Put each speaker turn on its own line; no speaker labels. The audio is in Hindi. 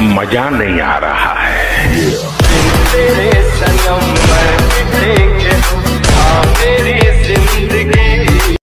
मज़ा नहीं आ रहा है।